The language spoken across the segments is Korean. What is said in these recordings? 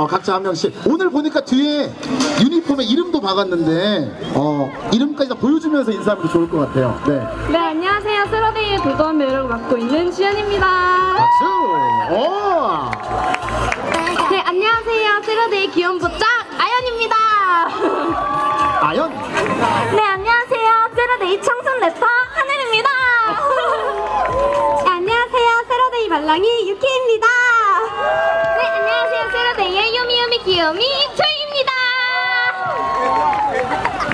어, 각자 한 명씩. 오늘 보니까 뒤에 유니폼에 이름도 박았는데, 어, 이름까지 다 보여주면서 인사하면 좋을 것 같아요. 네. 네, 안녕하세요. 세러데이의 도도한 매력을 맡고 있는 시연입니다. 박수! 오! 네, 안녕하세요. 세러데이 귀여운 뽀짝 아연입니다. 아연! 네, 안녕하세요. 세러데이 청순 래퍼 하늘입니다. 네, 안녕하세요. 세러데이 말랑이 유키입니다. 귀요미 초이입니다.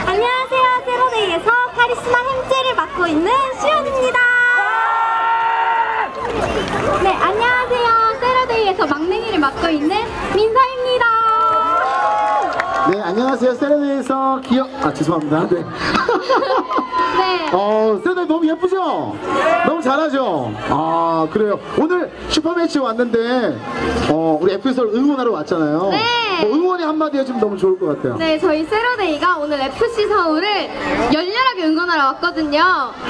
안녕하세요. 세러데이에서 카리스마 햄찌를 맡고 있는 시연입니다. 네, 안녕하세요. 세러데이에서 막냉이를 맡고 있는 민서입니다. 네, 안녕하세요. 세레네에서 기억, 아, 죄송합니다. 네. 네. 어, 세레네 너무 예쁘죠? 너무 잘하죠? 아, 그래요. 오늘 슈퍼매치 왔는데, 어, 우리 에피소드 응원하러 왔잖아요. 네. 뭐 응원의 한마디 해주면 너무 좋을 것 같아요. 네, 저희 세러데이가 오늘 FC 서울을 열렬하게 응원하러 왔거든요.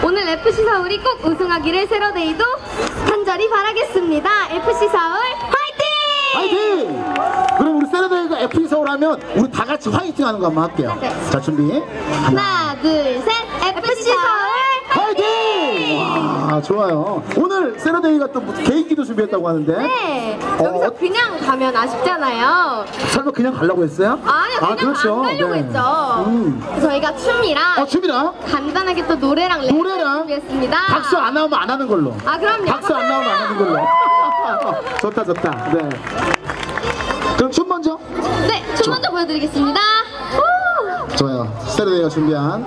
오늘 FC 서울이 꼭 우승하기를 세러데이도 간절히 바라겠습니다. FC 서울 화이팅! 화이팅! 그럼 우리 세러데이가 FC 서울 하면 우리 다 같이 화이팅 하는 거 한번 할게요. 네. 자, 준비. 하나, 둘, 셋, FC 서울 화이팅! 와, 좋아요. 오늘 세러데이가 또 개인기도 준비했다고 하는데. 네, 어, 여기서 어- 그냥 가면 아쉽잖아요. 설마 그냥 가려고 했어요? 아니요, 그냥 안 가려고 네. 했죠. 음. 저희가 춤이랑 어, 춤이랑 간단하게 또 노래랑 랩 노래랑 준비했습니다. 박수 안 나오면 안 하는 걸로. 아, 그럼요. 박수 안 나오면 안 하는 걸로. 좋다, 좋다. 네. 후! 좋아요. 세레데이가 준비한